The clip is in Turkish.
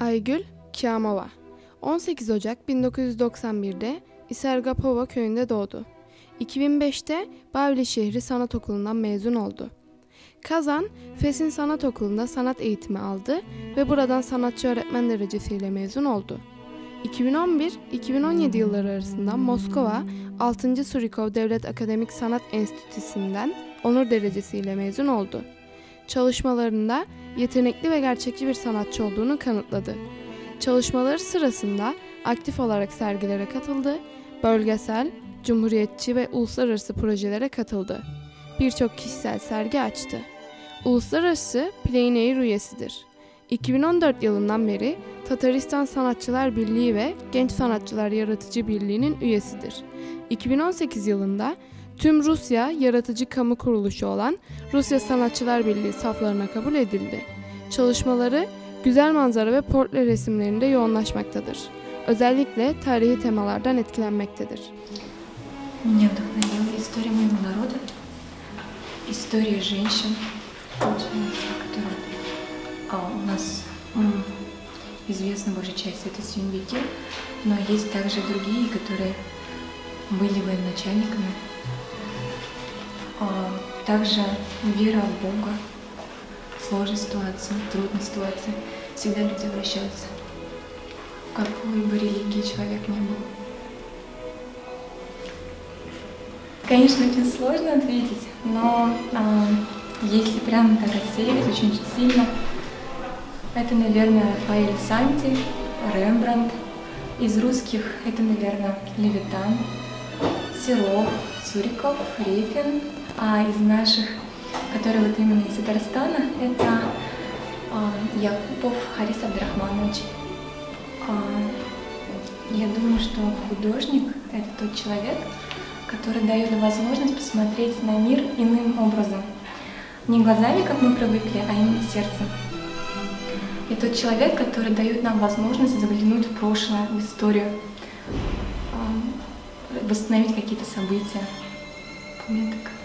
Aygül Kiamova 18 Ocak 1991'de İsergapova köyünde doğdu. 2005'te Bavli şehri sanat okulundan mezun oldu. Kazan, Fesin Sanat Okulu'nda sanat eğitimi aldı ve buradan sanatçı öğretmen derecesiyle mezun oldu. 2011-2017 yılları arasında Moskova 6. Surikov Devlet Akademik Sanat Enstitüsü'nden onur derecesiyle mezun oldu. Çalışmalarında yetenekli ve gerçekçi bir sanatçı olduğunu kanıtladı. Çalışmaları sırasında aktif olarak sergilere katıldı, bölgesel, cumhuriyetçi ve uluslararası projelere katıldı. Birçok kişisel sergi açtı. Uluslararası Plein Air üyesidir. 2014 yılından beri Tataristan Sanatçılar Birliği ve Genç Sanatçılar Yaratıcı Birliği'nin üyesidir. 2018 yılında tüm Rusya yaratıcı kamu kuruluşu olan Rusya Sanatçılar Birliği saflarına kabul edildi. Çalışmaları güzel manzara ve portre resimlerinde yoğunlaşmaktadır. Özellikle tarihi temalardan etkilenmektedir. Меня вдохновила история моего народа, история женщин, получается, которая а, у нас м, известна большая часть это сюнвики, но есть также другие, которые были военачальниками. А, также вера в Бога, сложная ситуация, трудная ситуация. Всегда люди обращаются. Какой бы религии человек ни был. Конечно, очень сложно ответить, но а, если прямо так отсеивать очень сильно, это, наверное, Рафаэль Санти, Рембрандт. Из русских это, наверное, Левитан, Серов, Суриков, Репин. А из наших, которые вот именно из Татарстана, это а, Якупов Харис Абдрахманович. А, я думаю, что художник – это тот человек, который дает возможность посмотреть на мир иным образом. Не глазами, как мы привыкли, а именно сердцем. И тот человек, который дает нам возможность заглянуть в прошлое, в историю, а, восстановить какие-то события. Меня так.